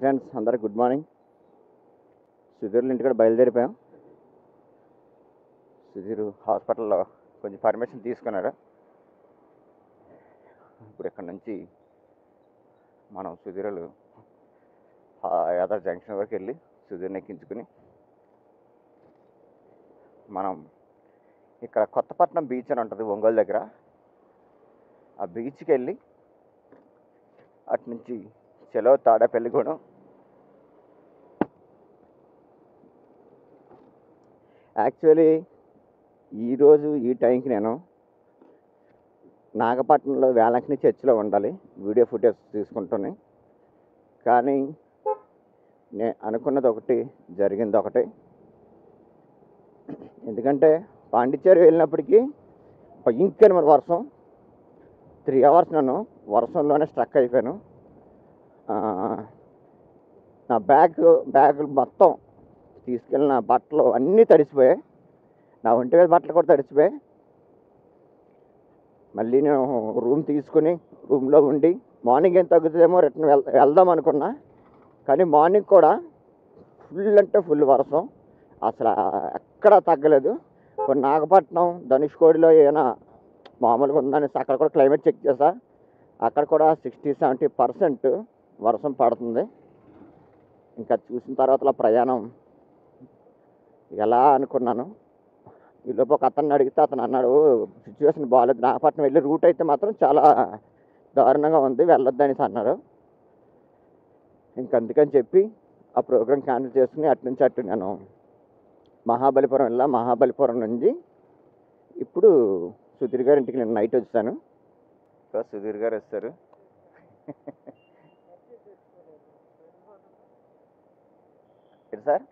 Hi friends అందరికి good morning సుధీర్ల ఇంటికాడ బయలుదేరిపోయాం. సుధీర్ హాస్పిటల్లో కొంచెం పర్మిషన్ తీసుకున్నారు ఇప్పుడు ఇక్కడ నుంచి మనం సుధీరులు యాదవ్ జంక్షన్ వరకు వెళ్ళి సుధీర్ని ఎక్కించుకుని మనం ఇక్కడ కొత్తపట్నం బీచ్ అని ఉంటుంది ఒంగోలు దగ్గర. ఆ బీచ్కి వెళ్ళి అటు నుంచి చలో తాడేపల్లిగూడెం యాక్చువల్లీ ఈరోజు ఈ టైంకి నేను నాగపట్నంలో వేలంకిని చర్చిలో ఉండాలి. వీడియో ఫుటేజ్ తీసుకుంటున్నాయి కానీ నేను అనుకున్నది ఒకటి జరిగింది ఒకటి. ఎందుకంటే పాండిచ్చేరి వెళ్ళినప్పటికీ భయంకర మరి వర్షం. త్రీ అవర్స్ నన్ను వర్షంలోనే స్ట్రక్ అయిపోయాను. నా బ్యాగ్ బ్యాగులు మొత్తం తీసుకెళ్ళిన బట్టలు అన్నీ తడిసిపోయాయి. నా ఒంటి మీద బట్టలు కూడా తడిసిపోయాయి. మళ్ళీ నేను రూమ్ తీసుకుని రూమ్లో ఉండి మార్నింగ్ ఏం తగ్గుతుందేమో రిటర్న్ వెల్ వెళ్దాం అనుకున్నా. కానీ మార్నింగ్ కూడా ఫుల్ అంటే ఫుల్ వర్షం. అసలు ఎక్కడా తగ్గలేదు. ఇప్పుడు నాగపట్నం ధనుష్కోడిలో ఏమైనా మామూలుగా ఉందనేసి అక్కడ కూడా క్లైమేట్ చెక్ చేసా. అక్కడ కూడా సిక్స్టీ సెవెంటీ పర్సెంట్ వర్షం పడుతుంది. ఇంకా చూసిన తర్వాత ప్రయాణం ఎలా అనుకున్నాను? ఈలోపు ఒక అతన్ని అడిగితే అతను అన్నాడు సిచ్యువేషన్ బాగాలేదు నాగపట్నం వెళ్ళి రూట్ అయితే మాత్రం చాలా దారుణంగా ఉంది వెళ్ళొద్దనేసి అన్నారు. ఇంక అందుకని చెప్పి ఆ ప్రోగ్రామ్ క్యాన్సిల్ చేసుకుని అటు నుంచి అటు నేను మహాబలిపురం వెళ్ళా. మహాబలిపురం నుంచి ఇప్పుడు సుధీర్ గారి ఇంటికి నేను నైట్ వచ్చాను. సుధీర్ గారు వస్తారు. సార్?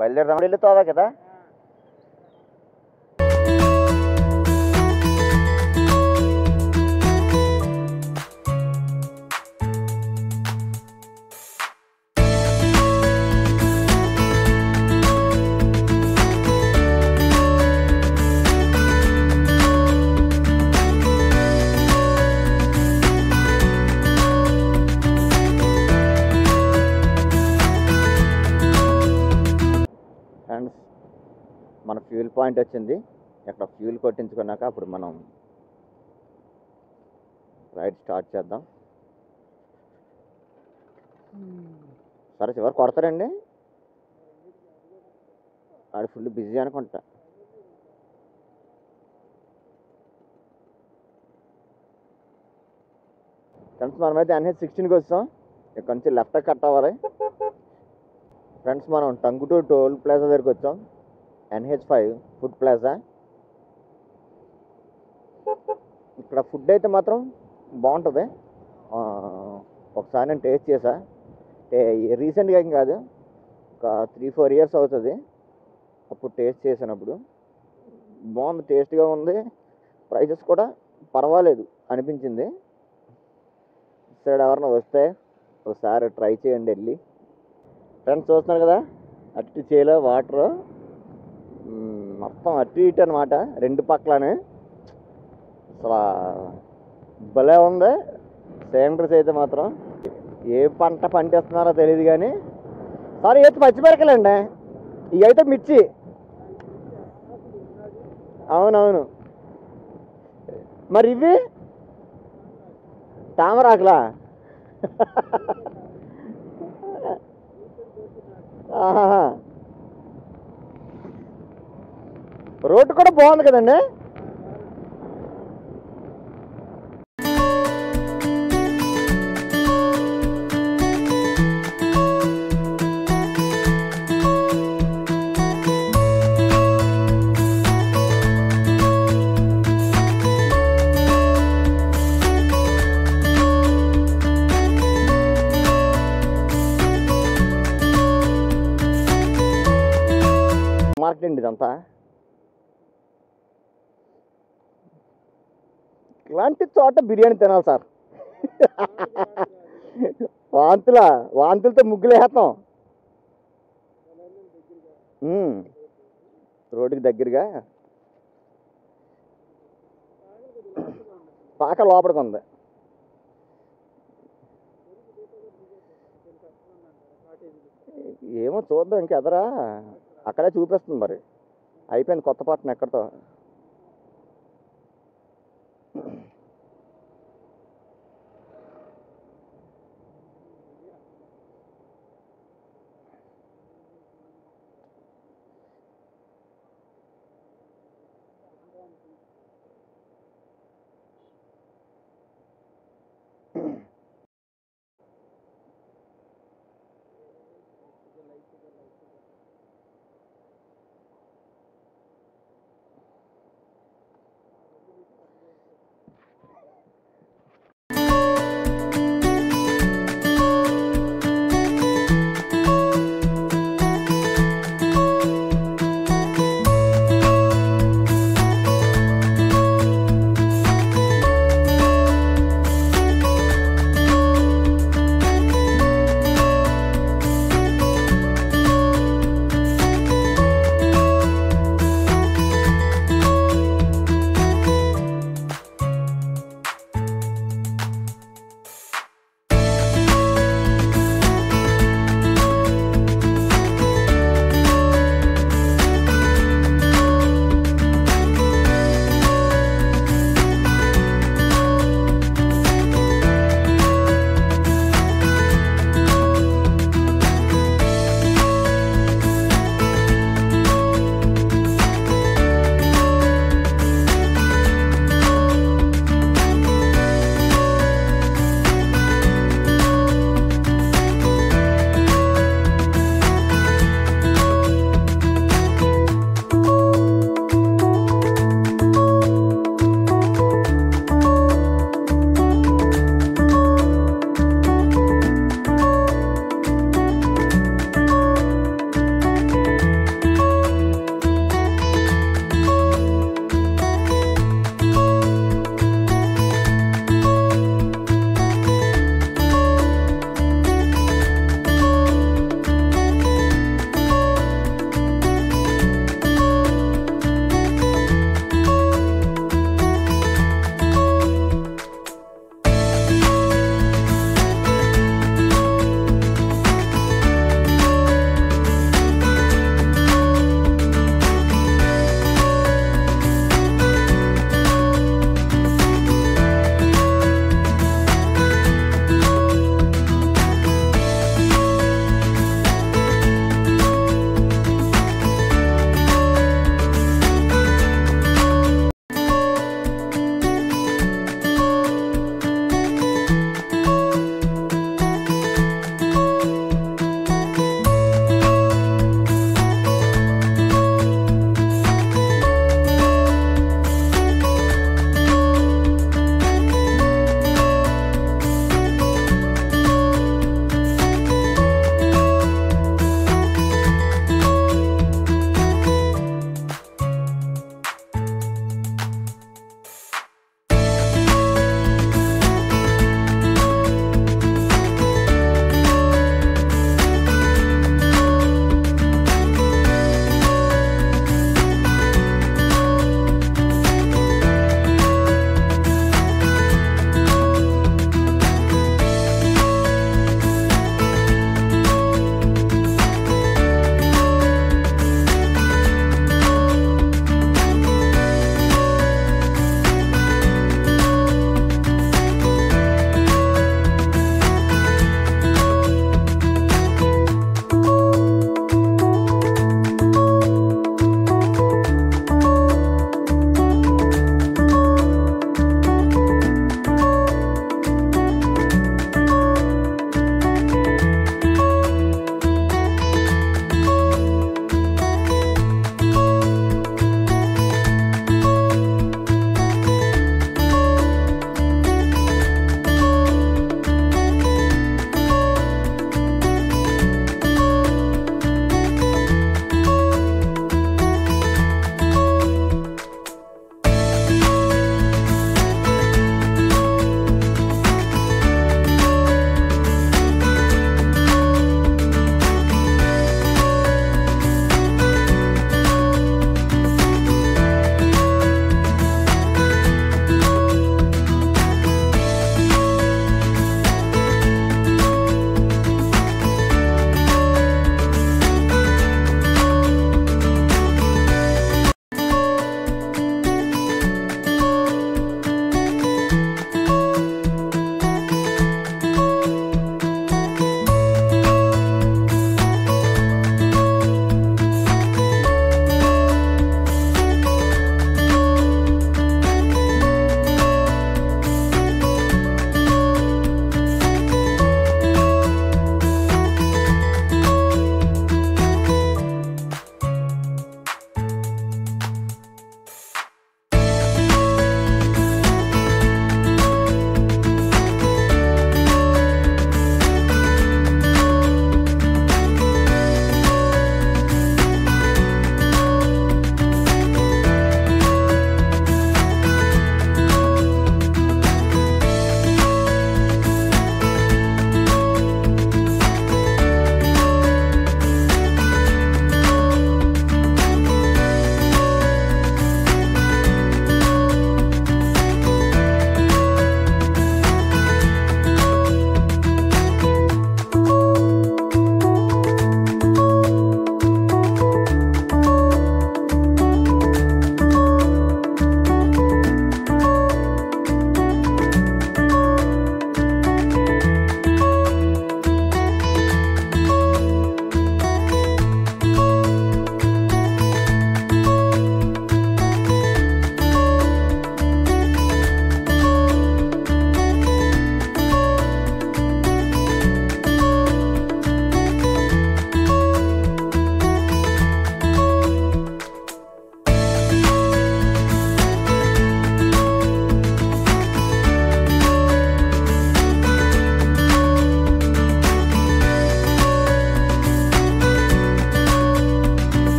బయలుదేరదాం వెళ్ళిపోతావా కదా ఫ్యూల్ పాయింట్ వచ్చింది. ఇక్కడ ఫ్యూల్ కొట్టించుకున్నాక అప్పుడు మనం రైడ్ స్టార్ట్ చేద్దాం. సరే చివరి కొడతారండి. ఆడు ఫుల్ బిజీ అనుకుంటా. ఫ్రెండ్స్ మనమైతే ఎన్హెచ్ సిక్స్టీన్కి వచ్చాం. ఇక్కడ నుంచి లెఫ్ట్ కట్ అవ్వాలి. ఫ్రెండ్స్ మనం టంగుటూరు టోల్ ప్లాజా దగ్గరికి వచ్చాం. NH five food plaza? ఇక్కడ ఫుడ్ అయితే మాత్రం బాగుంటుంది. ఒకసారి నేను టేస్ట్ చేశా రీసెంట్గా ఏం కాదు ఒక త్రీ ఫోర్ ఇయర్స్ అవుతుంది. అప్పుడు టేస్ట్ చేసినప్పుడు. బాగుంది టేస్ట్గా ఉంది. ప్రైసెస్ కూడా పర్వాలేదు అనిపించింది. సైడ్ ఎవరైనా వస్తే ఒకసారి ట్రై చేయండి వెళ్ళి. ఫ్రెండ్స్ చూస్తున్నారు కదా అట్టి చేలో వాటర్. మొత్తం అటు ఇటు అనమాట రెండు పక్కలనే. అసలు భలే ఉంది. సేండ్రస్ అయితే మాత్రం ఏ పంట పండిస్తున్నారో తెలియదు కానీ సారీ అయితే పచ్చిమిరకలండి ఇవి అయితే మిర్చి. అవునవును. మరి ఇవి? తామరాకులా? ఆహా రోడ్డు కూడా బాగుంది కదండి. మార్కెట్ అండి ఇదంతా. వాంతి చోట బిర్యానీ తినాలి సార్. వాంతుల వాంతులతో ముగ్గులేస్తాం రోడ్డుకి దగ్గరగా. పాక లోపలికి ఉంది. ఏమో చూద్దాం ఇంకెదరా. అక్కడే చూపిస్తుంది మరి. అయిపోయింది కొత్త పట్టణం ఎక్కడితో.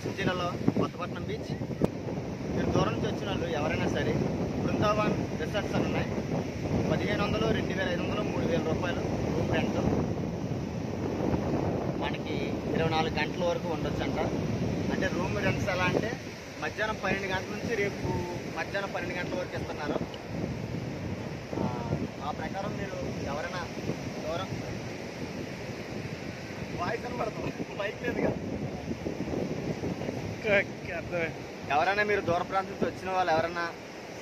ప్రకాశం జిల్లాలో కొత్తపట్నం బీచ్. మీరు దూరం నుంచి వచ్చిన వాళ్ళు ఎవరైనా సరే బృందావన్ రిసార్ట్స్ అని ఉన్నాయి. పదిహేను వందలు రెండు వేల ఐదు వందలు మూడు వేల రూపాయలు రూమ్ రెంట్ మనకి ఇరవై నాలుగు గంటల వరకు ఉండొచ్చు అంట. అంటే రూమ్ రెంట్స్ ఎలా అంటే మధ్యాహ్నం పన్నెండు గంటల నుంచి రేపు మధ్యాహ్నం పన్నెండు గంటల వరకు ఇస్తున్నారు. ఆ, ప్రకారం మీరు ఎవరైనా దూరం వాయిస్ కనబడుతుంది బైక్ లేదుగా. ఎవరైనా మీరు దూర ప్రాంతం నుంచి వచ్చిన వాళ్ళు ఎవరైనా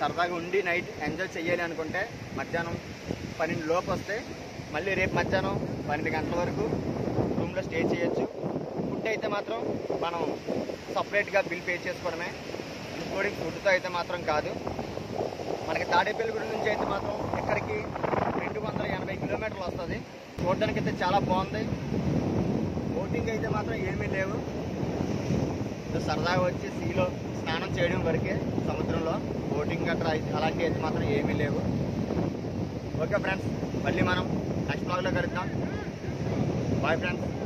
సరదాగా ఉండి నైట్ ఎంజాయ్ చేయాలి అనుకుంటే మధ్యాహ్నం పన్నెండు లోపు వస్తే మళ్ళీ రేపు మధ్యాహ్నం పన్నెండు గంటల వరకు రూమ్లో స్టే చేయొచ్చు. ఫుడ్ అయితే మాత్రం మనం సపరేట్గా బిల్ పే చేసుకోవడమే. ఇంక్లూడింగ్ ఫుడ్తో అయితే మాత్రం కాదు. మనకి తాడేపల్లిగూడ నుంచి అయితే మాత్రం ఇక్కడికి రెండు వందల ఎనభై కిలోమీటర్లు వస్తుంది. చూడడానికి అయితే చాలా బాగుంది. బోటింగ్ అయితే మాత్రం ఏమీ లేవు. ఏదో సరదాగా వచ్చి సీలో స్నానం చేయడం వరకే సముద్రంలో. బోటింగ్ గట్రా అయితే- అలాంటివి అయితే మాత్రం ఏమీ లేవు. ఓకే ఫ్రెండ్స్ మళ్ళీ మనం నెక్స్ట్ బ్లాగ్లో కలుద్దాం. Bye friends